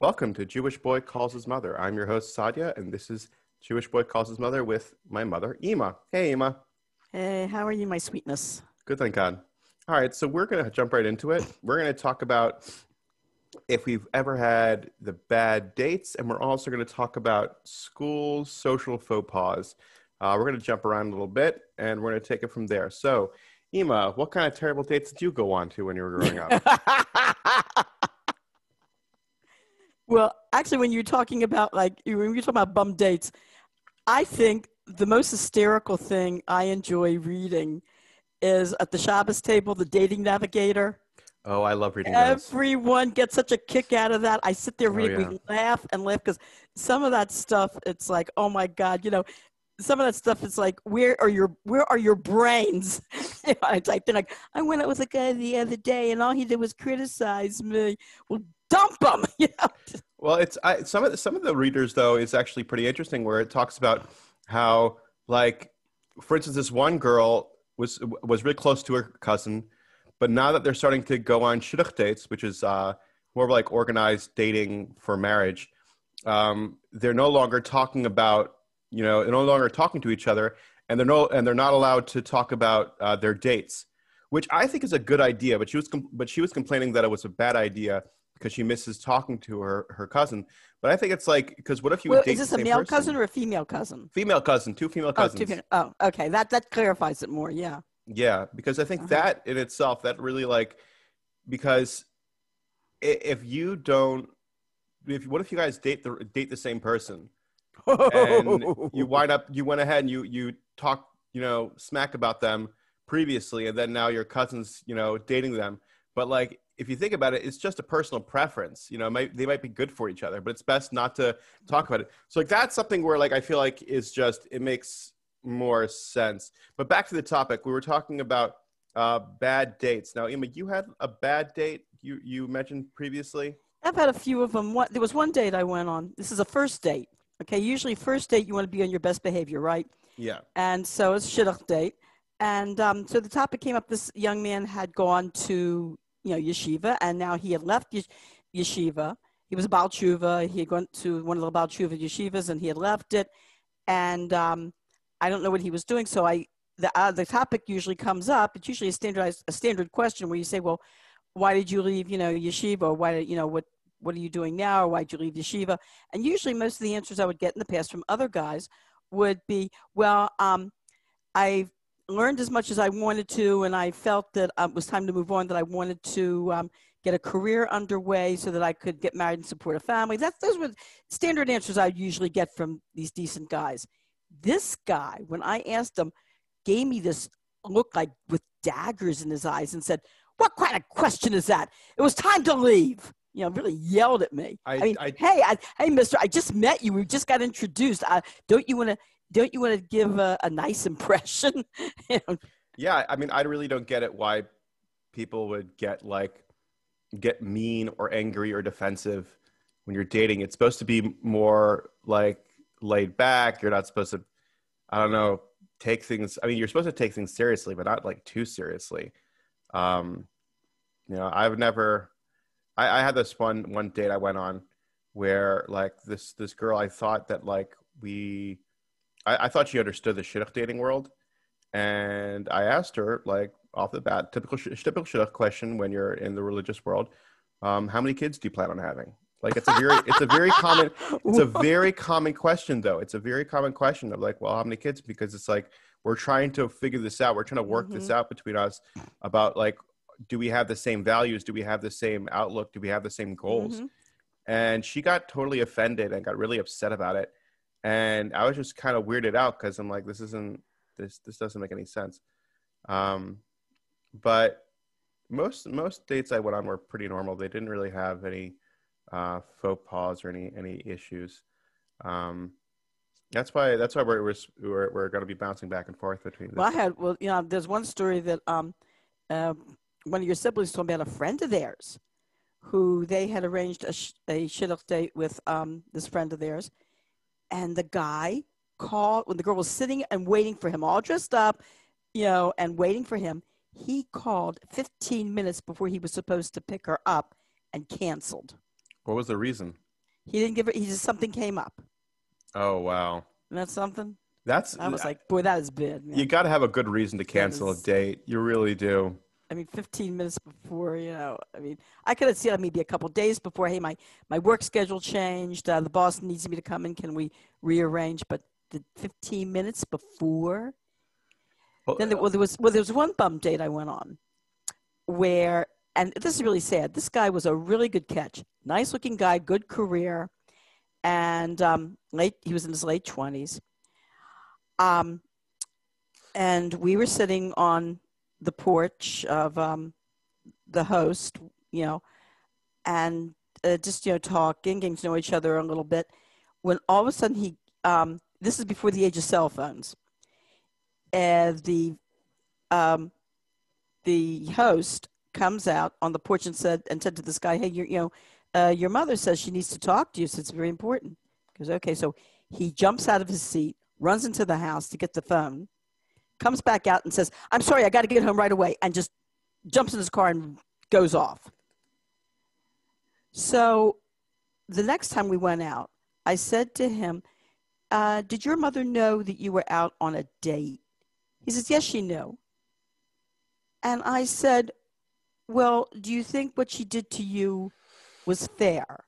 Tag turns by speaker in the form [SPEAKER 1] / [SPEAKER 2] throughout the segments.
[SPEAKER 1] Welcome to Jewish Boy Calls His Mother. I'm your host, Sadia, and this is Jewish Boy Calls His Mother with my mother, Ema. Hey, Ema.
[SPEAKER 2] Hey, how are you, my sweetness?
[SPEAKER 1] Good, thank God. All right, so we're going to jump right into it. We're going to talk about if we've ever had the bad dates, and we're also going to talk about school social faux pas. Uh, we're going to jump around a little bit, and we're going to take it from there. So, Ema, what kind of terrible dates did you go on to when you were growing up?
[SPEAKER 2] well, actually, when you're talking about like when you're talking about bum dates, I think the most hysterical thing I enjoy reading is at the Shabbos table, the dating navigator.
[SPEAKER 1] Oh, I love reading those.
[SPEAKER 2] Everyone gets such a kick out of that. I sit there
[SPEAKER 1] Oh,
[SPEAKER 2] reading,
[SPEAKER 1] yeah.
[SPEAKER 2] we laugh and laugh because some of that stuff, it's like, oh my God, you know, some of that stuff is like, where are your where are your brains? You know, it's like they're like, I went out with a guy the other day and all he did was criticize me. Well, dump them. Know?
[SPEAKER 1] Well, it's I, some of the, some of the readers though is actually pretty interesting, where it talks about how, like, for instance, this one girl was was really close to her cousin, but now that they're starting to go on shidduch dates, which is uh, more like organized dating for marriage, um, they're no longer talking about you know they're no longer talking to each other, and they're no and they're not allowed to talk about uh, their dates, which I think is a good idea. But she was com- but she was complaining that it was a bad idea because she misses talking to her her cousin. But I think it's like because what if you
[SPEAKER 2] Well,
[SPEAKER 1] would date
[SPEAKER 2] is this a male
[SPEAKER 1] person?
[SPEAKER 2] cousin or a female cousin?
[SPEAKER 1] female cousin, two female
[SPEAKER 2] Oh,
[SPEAKER 1] cousins?
[SPEAKER 2] two female- oh, okay. That that clarifies it more. Yeah.
[SPEAKER 1] Yeah, because I think
[SPEAKER 2] Uh-huh.
[SPEAKER 1] that in itself, that really like, because if you don't, if what if you guys date the date the same person and you wind up, you went ahead and you you talk, you know, smack about them previously, and then now your cousin's, you know, dating them. But like, if you think about it, it's just a personal preference. You know, it might, they might be good for each other, but it's best not to talk about it. So like, that's something where like I feel like is just it makes more sense. But back to the topic, we were talking about uh, bad dates. Now, Ema, you had a bad date you you mentioned previously.
[SPEAKER 2] I've had a few of them. One, there was one date I went on. This is a first date. Okay, usually first date you want to be on your best behavior, right?
[SPEAKER 1] Yeah.
[SPEAKER 2] And so it's shidduch date. And um, so the topic came up. This young man had gone to you know yeshiva, and now he had left yeshiva. He was a Baal Tshuva. He had gone to one of the Baal Tshuva yeshivas, and he had left it. And um, I don't know what he was doing. So I the uh, the topic usually comes up. It's usually a standardized a standard question where you say, well, why did you leave? You know yeshiva. Or why did you know what what are you doing now? Or why did you leave yeshiva? And usually most of the answers I would get in the past from other guys would be, well, um, I learned as much as I wanted to, and I felt that uh, it was time to move on, that I wanted to um, get a career underway so that I could get married and support a family. That's, those were standard answers I usually get from these decent guys. This guy, when I asked him, gave me this look like with daggers in his eyes and said, What kind of question is that? It was time to leave. You know, really yelled at me.
[SPEAKER 1] I-
[SPEAKER 2] I, mean,
[SPEAKER 1] I-
[SPEAKER 2] hey, I, hey, Mister, I just met you. We just got introduced. Don't you want to? Don't you want to give a, a nice impression?
[SPEAKER 1] Yeah, I mean, I really don't get it why people would get like get mean or angry or defensive when you're dating. It's supposed to be more like laid back. You're not supposed to, I don't know, take things. I mean, you're supposed to take things seriously, but not like too seriously. Um, you know, I've never. I, I had this one one date I went on where like this this girl I thought that like we, I, I thought she understood the shidduch dating world and I asked her, like off the bat, typical typical shidduch question when you're in the religious world, um, how many kids do you plan on having? Like it's a very it's a very common it's a very common question though. It's a very common question of like, well, how many kids? Because it's like we're trying to figure this out. We're trying to work this out between us about like, do we have the same values? Do we have the same outlook? Do we have the same goals?
[SPEAKER 2] Mhm.
[SPEAKER 1] And she got totally offended and got really upset about it. And I was just kind of weirded out because I'm like, this isn't this this doesn't make any sense. Um, but most most dates I went on were pretty normal. They didn't really have any uh, faux pas or any any issues. Um, that's why that's why we're we're we're, we're going to be bouncing back and forth between.
[SPEAKER 2] Well, I had well, you know, there's one story that um, uh, one of your siblings told me about a friend of theirs, who they had arranged a, sh- a shidduch date with um, this friend of theirs, and the guy called when the girl was sitting and waiting for him, all dressed up, you know, and waiting for him. He called 15 minutes before he was supposed to pick her up and canceled.
[SPEAKER 1] What was the reason?
[SPEAKER 2] He didn't give her. He just something came up.
[SPEAKER 1] Oh wow,
[SPEAKER 2] that's something.
[SPEAKER 1] that's
[SPEAKER 2] I was like, boy, that is bad, man.
[SPEAKER 1] you got to have a good reason to cancel a date. You really do.
[SPEAKER 2] I mean, 15 minutes before, you know, I mean, I could have seen it maybe a couple days before. Hey, my, my work schedule changed. Uh, the boss needs me to come in. Can we rearrange? But the 15 minutes before,
[SPEAKER 1] Well,
[SPEAKER 2] then there, well, there was well, there was one bum date I went on where, and this is really sad. This guy was a really good catch, nice looking guy, good career, and um, late. He was in his late 20s. Um, and we were sitting on the porch of um, the host, you know, and uh, just you know talking, getting to know each other a little bit. When all of a sudden he, um, this is before the age of cell phones, and the um, the host comes out on the porch and said and said to this guy, "Hey, you you know, uh, your mother says she needs to talk to you. So it's very important." He goes, "Okay." So he jumps out of his seat, runs into the house to get the phone, comes back out and says, "I'm sorry, I got to get home right away," and just jumps in his car and goes off. So the next time we went out, I said to him, uh, Did your mother know that you were out on a date? He says, Yes, she knew. And I said, Well, do you think what she did to you was fair?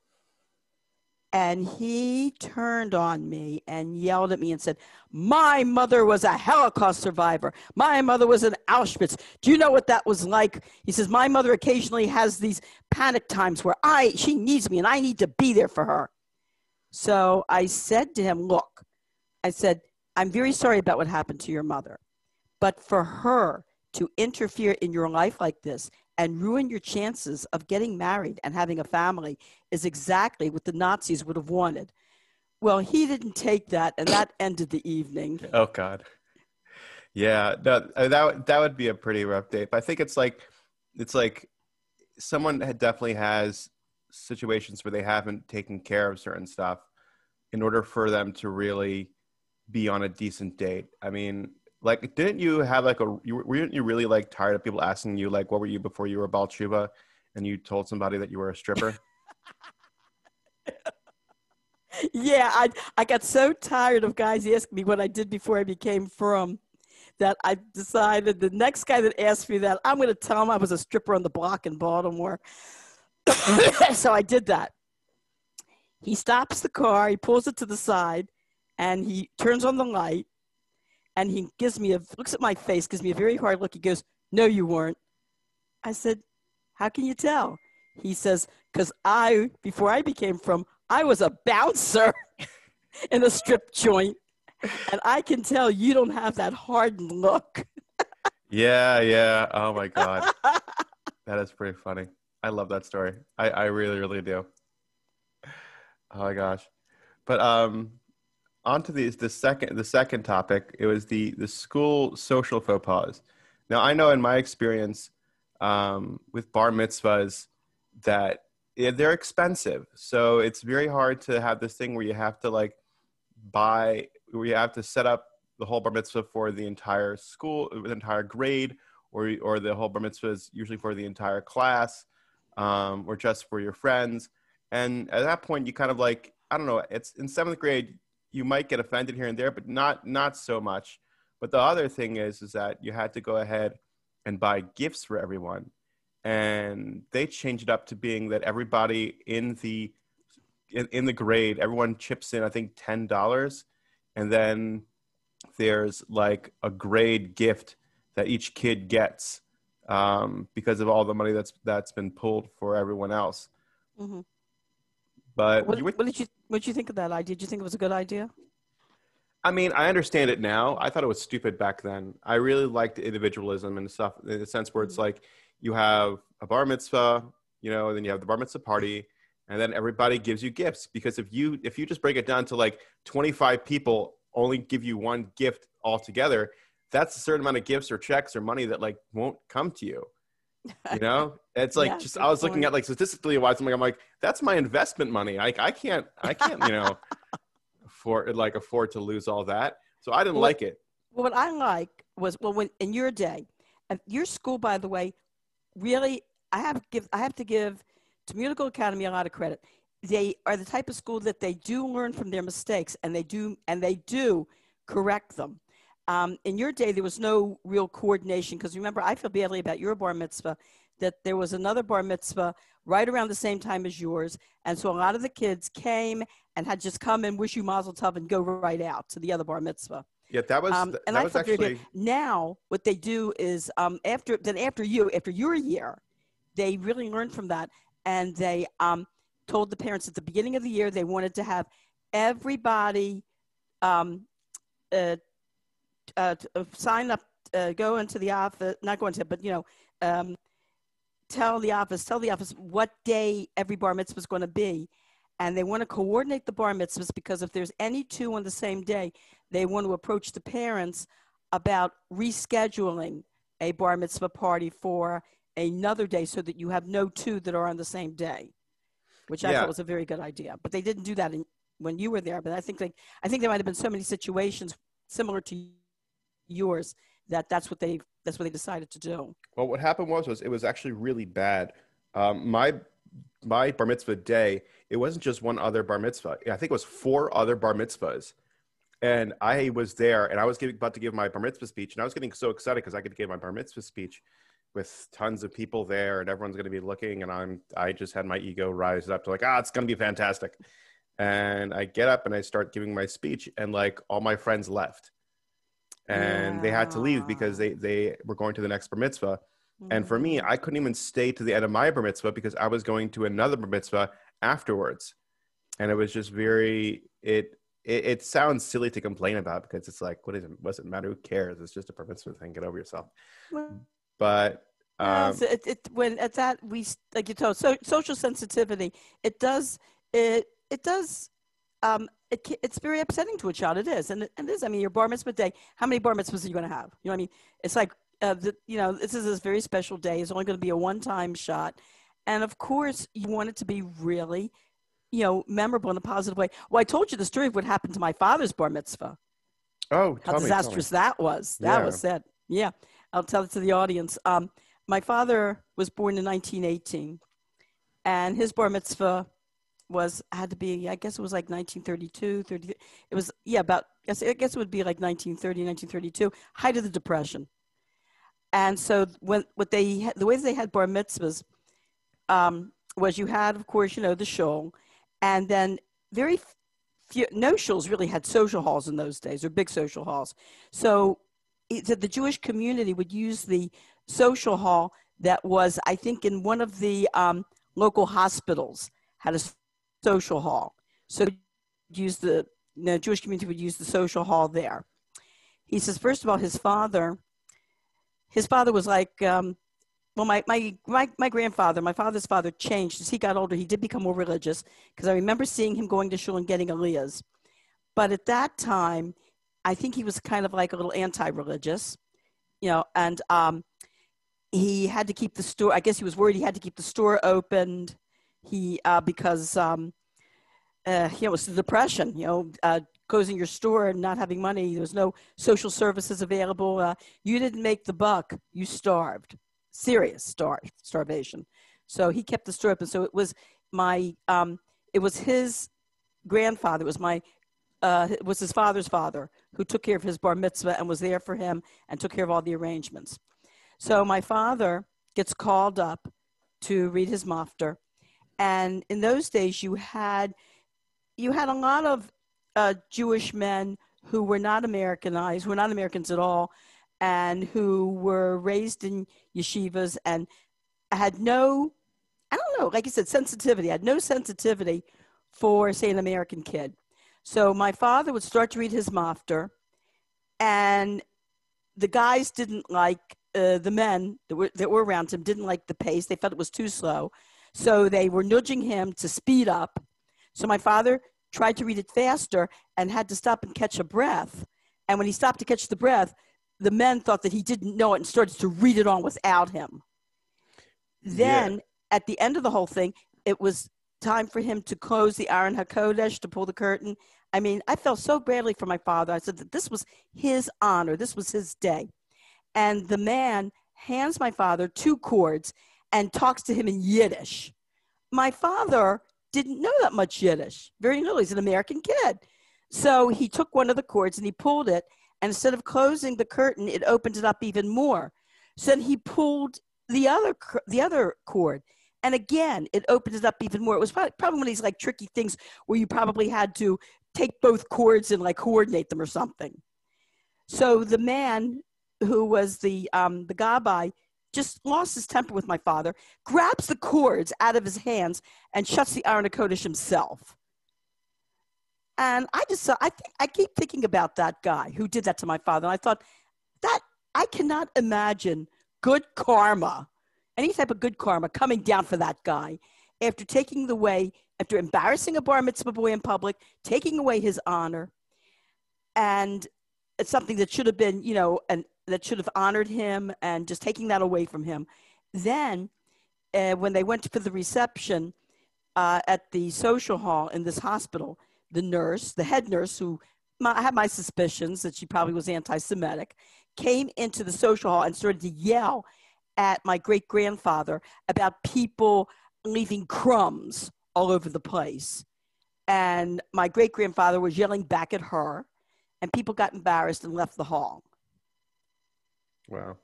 [SPEAKER 2] And he turned on me and yelled at me and said, My mother was a Holocaust survivor. My mother was in Auschwitz. Do you know what that was like? He says, My mother occasionally has these panic times where I she needs me and I need to be there for her. So I said to him, Look, I said, I'm very sorry about what happened to your mother. But for her to interfere in your life like this and ruin your chances of getting married and having a family is exactly what the Nazis would have wanted. Well, he didn't take that, and that ended the evening.
[SPEAKER 1] Oh God. Yeah, that uh, that would- that would be a pretty rough date. But I think it's like it's like someone definitely has situations where they haven't taken care of certain stuff in order for them to really be on a decent date. I mean, like, didn't you have like a you, weren't you really like tired of people asking you like what were you before you were Baal Tshuva, and you told somebody that you were a stripper?
[SPEAKER 2] Yeah, I, I got so tired of guys asking me what I did before I became frum that I decided the next guy that asked me that, I'm going to tell him I was a stripper on the block in Baltimore. so I did that. He stops the car, he pulls it to the side, and he turns on the light, and he gives me a looks at my face, gives me a very hard look. He goes, "No, you weren't." I said, "How can you tell?" He says, "Cause I, before I became frum, I was a bouncer in a strip joint, and I can tell you don't have that hardened look."
[SPEAKER 1] yeah, yeah. Oh my God. That is pretty funny. I love that story. I, I really, really do. Oh my gosh. But um on to the the second the second topic. It was the the school social faux pas. Now I know in my experience um, with bar mitzvahs that yeah, they're expensive. So it's very hard to have this thing where you have to like buy where you have to set up the whole bar mitzvah for the entire school, the entire grade, or or the whole bar mitzvah is usually for the entire class, um, or just for your friends. And at that point, you kind of like I don't know. It's in seventh grade, you might get offended here and there, but not not so much. But the other thing is, is that you had to go ahead and buy gifts for everyone, and they changed it up to being that everybody in the in, in the grade, everyone chips in, I think ten dollars, and then there's like a grade gift that each kid gets um, because of all the money that's that's been pulled for everyone else.
[SPEAKER 2] Mhm.
[SPEAKER 1] But
[SPEAKER 2] What,
[SPEAKER 1] you would,
[SPEAKER 2] what did you what did you think of that idea? Did you think it was a good idea?
[SPEAKER 1] I mean, I understand it now. I thought it was stupid back then. I really liked individualism and stuff in the sense where it's mm-hmm. like you have a bar mitzvah, you know, and then you have the bar mitzvah party, and then everybody gives you gifts. Because if you if you just break it down to like 25 people only give you one gift altogether, that's a certain amount of gifts or checks or money that like won't come to you. You know, it's like
[SPEAKER 2] Yeah,
[SPEAKER 1] just I was looking at like statistically wise. I'm like, I'm like, that's my investment money. I I can't I can't you know afford like afford to lose all that. So I didn't
[SPEAKER 2] Well,
[SPEAKER 1] like it.
[SPEAKER 2] Well, what I like was well, when in your day, and your school, by the way, really, I have give I have to give to Talmudical Academy a lot of credit. they are the type of school that they do learn from their mistakes and they do and they do correct them. Um, in your day, there was no real coordination because remember, I feel badly about your bar mitzvah that there was another bar mitzvah right around the same time as yours, and so a lot of the kids came and had just come and wish you mazel tov and go right out to the other bar mitzvah.
[SPEAKER 1] Yeah, that was
[SPEAKER 2] Um,
[SPEAKER 1] that
[SPEAKER 2] and I
[SPEAKER 1] was actually
[SPEAKER 2] now what they do is um, after then after you after your year, they really learned from that, and they um, told the parents at the beginning of the year they wanted to have everybody um, uh, uh, sign up, uh, go into the office, not go into, but you know, um, tell the office, tell the office what day every bar mitzvah is going to be. And they want to coordinate the bar mitzvahs because if there's any two on the same day, they want to approach the parents about rescheduling a bar mitzvah party for another day so that you have no two that are on the same day, which I
[SPEAKER 1] Yeah.
[SPEAKER 2] thought was a very good idea. But they didn't do that in, when you were there. But I think they, I think there might have been so many situations similar to yours that that's what they that's what they decided to do.
[SPEAKER 1] Well, what happened was was it was actually really bad. Um, my my bar mitzvah day, it wasn't just one other bar mitzvah. I think it was four other bar mitzvahs, and I was there, and I was giving, about to give my bar mitzvah speech, and I was getting so excited because I could give my bar mitzvah speech with tons of people there, and everyone's going to be looking, and I'm I just had my ego rise up to like ah, it's going to be fantastic, and I get up and I start giving my speech, and like all my friends left. And they had to leave because they, they were going to the next bar mitzvah. And for me,
[SPEAKER 2] Mhm.
[SPEAKER 1] I couldn't even stay to the end of my bar mitzvah because I was going to another bar mitzvah afterwards. And it was just very it it, it sounds silly to complain about because it's like, what is it? What's it matter? Who cares? It's just a bar mitzvah thing. Get over yourself.
[SPEAKER 2] Well,
[SPEAKER 1] But um,
[SPEAKER 2] so it, it, when at that we like you told so, social sensitivity it does it it does um it, it's very upsetting to a child it is and it, and it is I mean your bar mitzvah day how many bar mitzvahs are you going to have you know what I mean it's like uh, the, you know this is this very special day it's only going to be a one time shot and of course you want it to be really you know memorable in a positive way well I told you the story of what happened to my father's bar mitzvah
[SPEAKER 1] oh,
[SPEAKER 2] how
[SPEAKER 1] me,
[SPEAKER 2] disastrous that was. That
[SPEAKER 1] Yeah.
[SPEAKER 2] was sad. Yeah, I'll tell it to the audience. Um, my father was born in 1918, and his bar mitzvah was had to be, I guess it was like 1932, 30. It was yeah, about I guess, it would be like 1930, 1932, height of the depression. And so when what they the way they had bar mitzvahs um, was you had of course you know the shul, and then very few, no shuls really had social halls in those days or big social halls. So it, the Jewish community would use the social hall that was, I think, in one of the um, local hospitals had a social hall. So use the, Jewish community would use the social hall there. He says, first of all, his father, his father was like, um, well, my, my, my, my grandfather, my father's father changed as he got older. He did become more religious because I remember seeing him going to shul and getting aliyahs. But at that time, I think he was kind of like a little anti-religious, you know, and um, he had to keep the store. I guess he was worried he had to keep the store opened. He uh, because um, uh, you know it was the depression. You know, uh, closing your store and not having money. There was no social services available. Uh, you didn't make the buck. You starved. Serious star starvation. So he kept the store open. So it was my um, it was his grandfather. It was my uh, it was his father's father who took care of his bar mitzvah and was there for him and took care of all the arrangements. So my father gets called up to read his maftir, and in those days you had you had a lot of uh, Jewish men who were not Americanized, were not Americans at all, and who were raised in yeshivas and had no, I don't know, like you said, sensitivity. Had no sensitivity for say an American kid. So my father would start to read his maftir, and the guys didn't like uh, the men that were that were around him didn't like the pace. They felt it was too slow, so they were nudging him to speed up. So my father tried to read it faster and had to stop and catch a breath. And when he stopped to catch the breath, the men thought that he didn't know it and started to read it on without him. Then at the end of the whole thing, it was time for him to close the Aron Hakodesh to pull the curtain. I mean, I felt so badly for my father. I said that this was his honor, this was his day. And the man hands my father two cords and talks to him in Yiddish. My father didn't know that much Yiddish, very little. He's an American kid. So he took one of the cords and he pulled it. And instead of closing the curtain, it opened it up even more. So then he pulled the other, the other cord. And again, it opened it up even more. It was probably, probably one of these like tricky things where you probably had to take both cords and like coordinate them or something. So the man who was the um, the gabbai just lost his temper with my father, grabs the cords out of his hands, and shuts the Aron Kodesh himself. And I just I think I keep thinking about that guy who did that to my father. And I thought that I cannot imagine good karma, any type of good karma coming down for that guy after taking the way, after embarrassing a bar mitzvah boy in public, taking away his honor, and it's something that should have been, you know, and that should have honored him, and just taking that away from him. Then, uh, when they went for the reception uh, at the social hall in this hospital, the nurse, the head nurse, who my, I have my suspicions that she probably was anti-Semitic, came into the social hall and started to yell at my great grandfather about people leaving crumbs all over the place. And my great grandfather was yelling back at her, and people got embarrassed and left the hall.
[SPEAKER 1] Wow.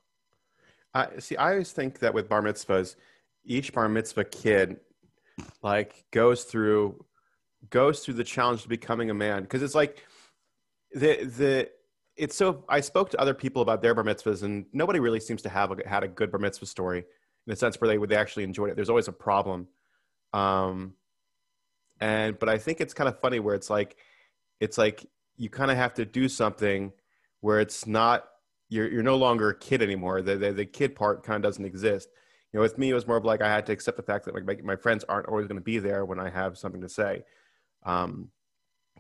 [SPEAKER 1] I see. I always think that with bar mitzvahs, each bar mitzvah kid like goes through goes through the challenge of becoming a man because it's like the the it's so I spoke to other people about their bar mitzvahs and nobody really seems to have a, had a good bar mitzvah story in the sense where they would they actually enjoyed it. There's always a problem, um, and but I think it's kind of funny where it's like it's like you kind of have to do something where it's not you're you're no longer a kid anymore. The the, the kid part kind of doesn't exist. You know, with me, it was more of like I had to accept the fact that like my, my friends aren't always going to be there when I have something to say. Um,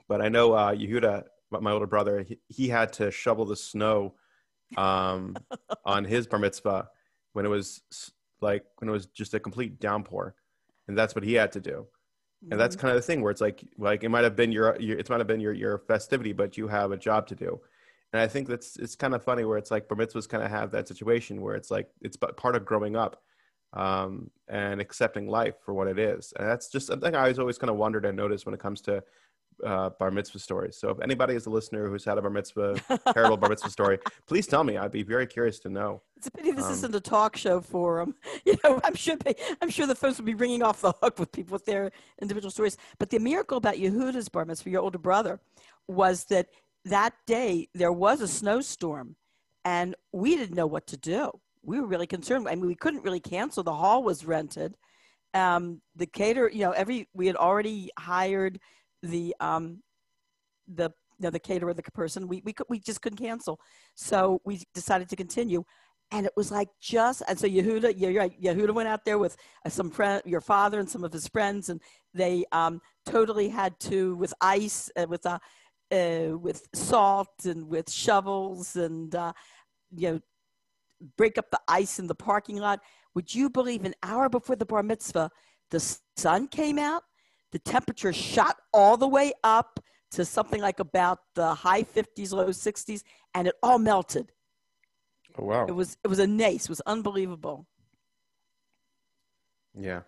[SPEAKER 1] but I know uh, Yehuda, my older brother, he, he had to shovel the snow um, on his bar mitzvah when it was like when it was just a complete downpour, and that's what he had to do. Mm-hmm. And that's mm-hmm. kind of the thing where it's like like it might have been your, your it might have been your your festivity, but you have a job to do. And I think that's it's kind of funny where it's like bar mitzvahs kind of have that situation where it's like it's part of growing up um, and accepting life for what it is. And that's just something I was always kind of wondered and noticed when it comes to uh, bar mitzvah stories. So if anybody is a listener who's had a bar mitzvah, terrible bar mitzvah story, please tell me. I'd be very curious to know.
[SPEAKER 2] It's a pity this um, isn't a talk show forum. You know, I'm sure they, I'm sure the folks would be ringing off the hook with people with their individual stories. But the miracle about Yehuda's bar mitzvah, your older brother, was that that day there was a snowstorm, and we didn't know what to do we were really concerned. I mean, we couldn't really cancel. The hall was rented. Um, the cater, you know, every we had already hired the um, the you know, the caterer, the person. We we could we just couldn't cancel, so we decided to continue. And it was like just and so Yehuda. Yehuda went out there with uh, some friend, your father, and some of his friends, and they um, totally had to with ice, uh, with uh, uh, with salt, and with shovels, and uh, you know break up the ice in the parking lot. Would you believe an hour before the bar mitzvah, the sun came out, the temperature shot all the way up to something like about the high 50s, low 60s, and it all melted.
[SPEAKER 1] Oh wow!
[SPEAKER 2] It was it was a nes. It was unbelievable.
[SPEAKER 1] Yeah,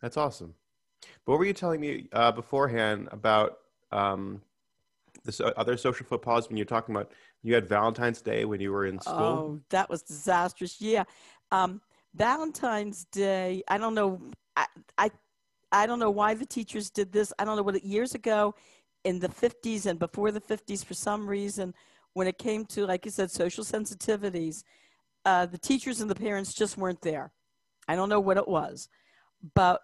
[SPEAKER 1] that's awesome. But what were you telling me uh, beforehand about um, this other social faux pas when you're talking about you had Valentine's Day when you were in school?
[SPEAKER 2] Oh, that was disastrous. Yeah. Um, Valentine's Day, I don't know. I, I, I don't know why the teachers did this. I don't know what years ago in the 50s and before the 50s, for some reason, when it came to, like you said, social sensitivities, uh, the teachers and the parents just weren't there. I don't know what it was, but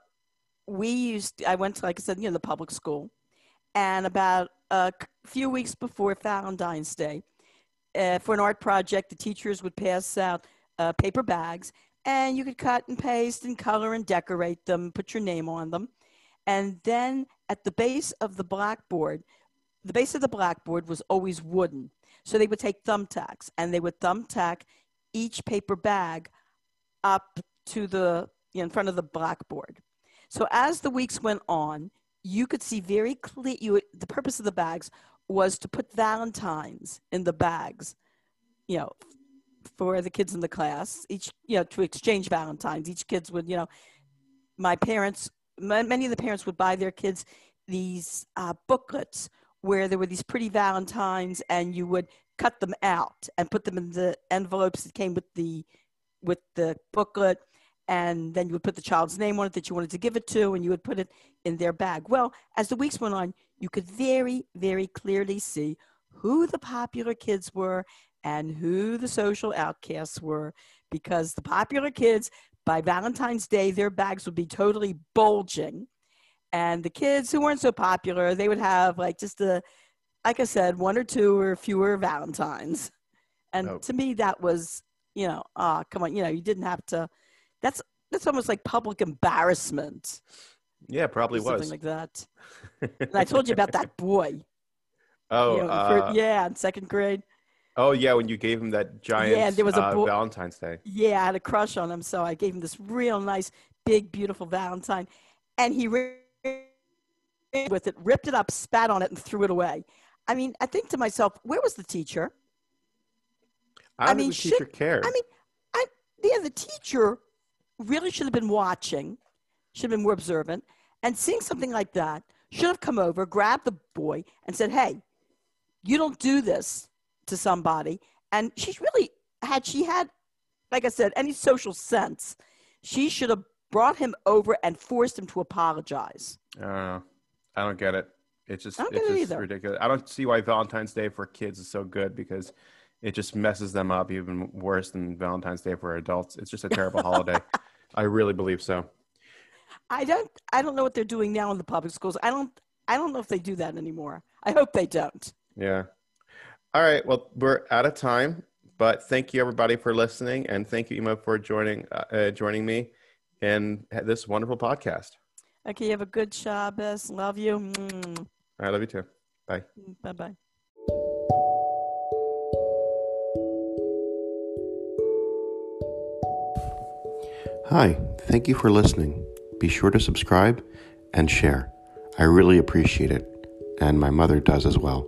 [SPEAKER 2] we used, I went to, like I said, you know, the public school. And about a few weeks before Valentine's Day, uh, for an art project, the teachers would pass out uh, paper bags, and you could cut and paste and color and decorate them, put your name on them. And then at the base of the blackboard, the base of the blackboard was always wooden. So they would take thumbtacks and they would thumbtack each paper bag up to the in front of the blackboard. So as the weeks went on, you could see very clear you the purpose of the bags was to put valentines in the bags you know for the kids in the class each you know to exchange valentines. Each kids would you know my parents many of the parents would buy their kids these uh, booklets where there were these pretty valentines and you would cut them out and put them in the envelopes that came with the with the booklet and then you would put the child's name on it that you wanted to give it to and you would put it in their bag. Well as the weeks went on you could very very clearly see who the popular kids were and who the social outcasts were because the popular kids by valentine's day their bags would be totally bulging. And the kids who weren't so popular they would have like just a like i said one or two or fewer valentines. And
[SPEAKER 1] Oh.
[SPEAKER 2] to me that was you know ah come on you know you didn't have to that's that's almost like public embarrassment
[SPEAKER 1] Yeah, probably
[SPEAKER 2] something
[SPEAKER 1] was.
[SPEAKER 2] like that and i told you about that boy
[SPEAKER 1] oh,
[SPEAKER 2] you know,
[SPEAKER 1] uh,
[SPEAKER 2] yeah in second grade
[SPEAKER 1] oh yeah, when you gave him that giant
[SPEAKER 2] there was a
[SPEAKER 1] uh,
[SPEAKER 2] bo-
[SPEAKER 1] Valentine's Day.
[SPEAKER 2] yeah i had a crush on him so i gave him this real nice big beautiful valentine and he ran with it ripped it up spat on it and threw it away i mean i think to myself where was the teacher
[SPEAKER 1] I don't
[SPEAKER 2] I mean,
[SPEAKER 1] think the teacher cared.
[SPEAKER 2] I mean, I yeah, the teacher really should have been watching, should have been more observant, and seeing something like that, should have come over, grabbed the boy, and said, "Hey, you don't do this to somebody." And she really had she had, like I said, any social sense, she should have brought him over and forced him to apologize.
[SPEAKER 1] I don't. I don't get it. It's just it's
[SPEAKER 2] it
[SPEAKER 1] just
[SPEAKER 2] either.
[SPEAKER 1] ridiculous. I don't see why Valentine's Day for kids is so good because it just messes them up even worse than Valentine's Day for adults. It's just a terrible holiday. I really believe so.
[SPEAKER 2] I don't I don't know what they're doing now in the public schools. I don't I don't know if they do that anymore. I hope they don't.
[SPEAKER 1] Yeah. All right. Well, we're out of time, but thank you everybody for listening, and thank you Emo for joining uh, uh, joining me in this wonderful podcast.
[SPEAKER 2] Okay, you have a good Shabbos. Love you.
[SPEAKER 1] I love you too. Bye.
[SPEAKER 2] Bye bye.
[SPEAKER 3] Hi, thank you for listening. Be sure to subscribe and share. I really appreciate it, and my mother does as well.